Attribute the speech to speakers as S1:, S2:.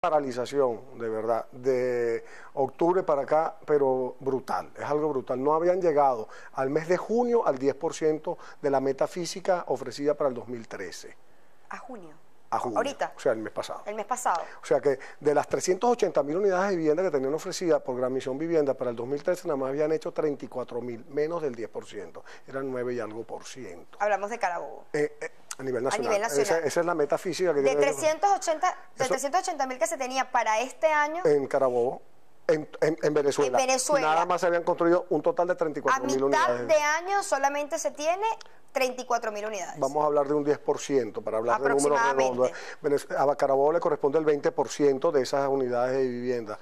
S1: paralización, de verdad, de octubre para acá, pero brutal, es algo brutal. No habían llegado al mes de junio al 10% de la metafísica ofrecida para el 2013.
S2: A junio.
S1: A junio.
S2: Ahorita.
S1: O sea, el mes pasado.
S2: El mes pasado.
S1: O sea que de las 380 mil unidades de vivienda que tenían ofrecidas por Gran Misión Vivienda para el 2013, nada más habían hecho 34 mil, menos del 10%. Eran 9 y algo por ciento.
S2: Hablamos de Carabobo.
S1: Eh, eh, a nivel nacional.
S2: nivel nacional.
S1: Esa, esa es la metafísica que
S2: De
S1: tiene
S2: 380 de
S1: Eso-
S2: 380 mil que se tenía para este año,
S1: en Carabobo, en, en- en Venezuela.
S2: En Venezuela.
S1: Nada más se habían construido un total de
S2: a
S1: 34 mil
S2: mitad
S1: unidades.
S2: de año solamente se tiene 34 mil unidades.
S1: Vamos a hablar de un 10% para hablar de números redondos. A Carabobo le corresponde el 20% de esas unidades de vivienda.